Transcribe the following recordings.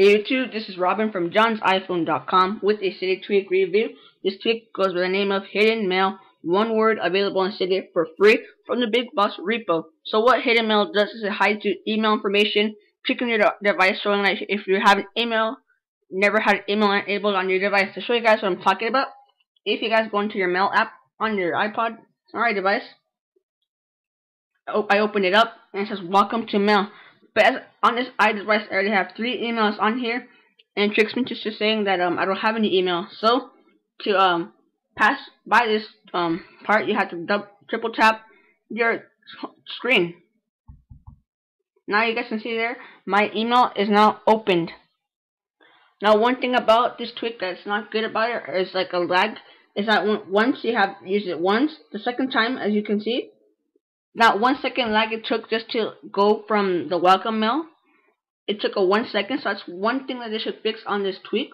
Hey YouTube, this is Robin from johnsiphone.com with a Cydia tweak review. This tweak goes by the name of HiddenMail, one word available on Cydia for free from the Big Boss repo. So what HiddenMail does is it hides your email information, tricking your device, showing like if you have an email, never had an email enabled on your device. To show you guys what I'm talking about, if you guys go into your mail app on your iPod or iDevice, oh, I open it up and it says welcome to mail. But as on this i iDevice, I already have three emails on here, and tricks me just saying that um I don't have any email. So to um pass by this um part, you have to double, triple tap your screen. Now you guys can see there, my email is now opened. Now one thing about this tweak that's not good about it is like a lag. Is that once you have used it once, the second time, as you can see, that one second lag it took just to go from the welcome mail. It took a one second, so that's one thing that they should fix on this tweak.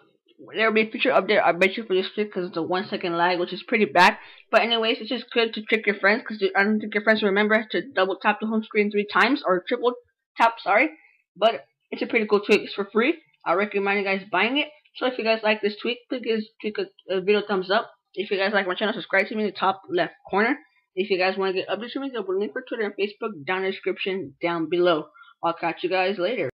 There will be a future update, I bet you, for this tweak because it's a one second lag, which is pretty bad. But anyways, it's just good to trick your friends because I don't think your friends remember to double tap the home screen three times or triple tap, sorry. But it's a pretty cool tweak. It's for free. I recommend you guys buying it. So if you guys like this tweak, please give a, a video thumbs up. If you guys like my channel, subscribe to me in the top left corner. If you guys want to get updates from me, there'll be a link for Twitter and Facebook down in the description down below. I'll catch you guys later.